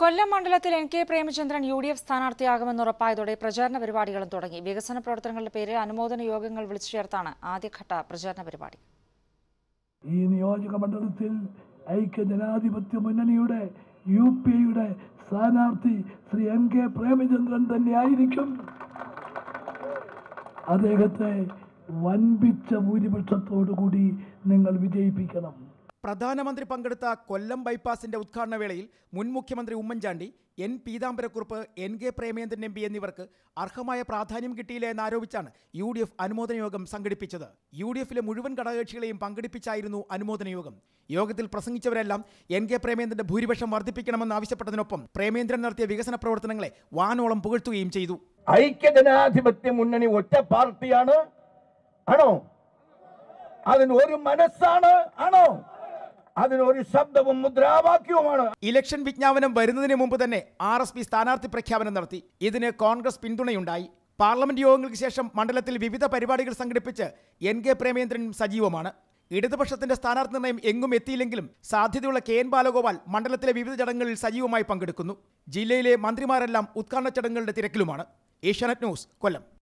കൊല്ലം മണ്ഡലത്തിൽ N K Premachandran U D F സ്ഥാനാർത്ഥിയാകുമെന്ന് ഉറപ്പായതോടെ പ്രചാരണ പരിപാടികളും തുടങ്ങി. വികസന പ്രവർത്തനങ്ങളുടെ പേരിൽ അനുമോദന യോഗങ്ങൾ വിളിച്ചു ചേർത്താണ് ആദ്യഘട്ട പ്രചാരണ പരിപാടി. ഈ നിയോജക മണ്ഡലത്തിൽ ഐക്യ ജനാധിപത്യ മുന്നണിയുടെ യു പി എയുടെ സ്ഥാനാർത്ഥി ശ്രീ എൻ കെ പ്രേമചന്ദ്രൻ തന്നെയായിരിക്കും. അദ്ദേഹത്തെ വൻപിച്ച ഭൂരിപക്ഷത്തോടുകൂടി നിങ്ങൾ വിജയിപ്പിക്കണം. പ്രധാനമന്ത്രി പങ്കെടുത്ത കൊല്ലം ബൈപ്പാസിന്റെ ഉദ്ഘാടന വേളയിൽ മുൻ മുഖ്യമന്ത്രി Oommen Chandy N Peethambara Kurup N K Premendran M P എന്നിവർക്ക് അർഹമായ പ്രാധാന്യം കിട്ടിയില്ല എന്നാരോപിച്ചാണ് യു ഡി എഫ് അനുമോദന യോഗം സംഘടിപ്പിച്ചത്. യു ഡി എഫിലെ മുഴുവൻ ഘടകകക്ഷികളെയും പങ്കെടുപ്പിച്ചായിരുന്നു അനുമോദന യോഗം. യോഗത്തിൽ പ്രസംഗിച്ചവരെല്ലാം എൻ കെ പ്രേമേന്ദ്രന്റെ ഭൂരിപക്ഷം വർദ്ധിപ്പിക്കണമെന്ന് ആവശ്യപ്പെട്ടതിനൊപ്പം പ്രേമേന്ദ്രൻ നടത്തിയ വികസന പ്രവർത്തനങ്ങളെ വാനോളം പുകഴ്ത്തുകയും ചെയ്തു. ഐക്യജനാധിപത്യ മുന്നണി ഒറ്റ പാർട്ടിയാണ്. ആണോ? അതിന് ഒരു മനസ്സാണ്. ആണോ? അതിനൊരു ശബ്ദവും മുദ്രാവാക്യവുമാണ്. ഇലക്ഷൻ വിജ്ഞാപനം വരുന്നതിന് മുമ്പ് തന്നെ ആർ എസ് പി സ്ഥാനാർത്ഥി പ്രഖ്യാപനം നടത്തി. ഇതിന് കോൺഗ്രസ് പിന്തുണയുണ്ടായി. പാർലമെന്റ് യോഗങ്ങൾക്ക് ശേഷം മണ്ഡലത്തിൽ വിവിധ പരിപാടികൾ സംഘടിപ്പിച്ച് എൻ കെ പ്രേമേന്ദ്രൻ സജീവമാണ്. ഇടതുപക്ഷത്തിന്റെ സ്ഥാനാർത്ഥി നിർണയം എങ്ങും എത്തിയില്ലെങ്കിലും സാധ്യതയുള്ള കെ എൻ ബാലഗോപാൽ മണ്ഡലത്തിലെ വിവിധ ചടങ്ങുകളിൽ സജീവമായി പങ്കെടുക്കുന്നു. ജില്ലയിലെ മന്ത്രിമാരെല്ലാം ഉദ്ഘാടന ചടങ്ങുകളുടെ തിരക്കിലുമാണ്. ഏഷ്യാനെറ്റ് ന്യൂസ് കൊല്ലം.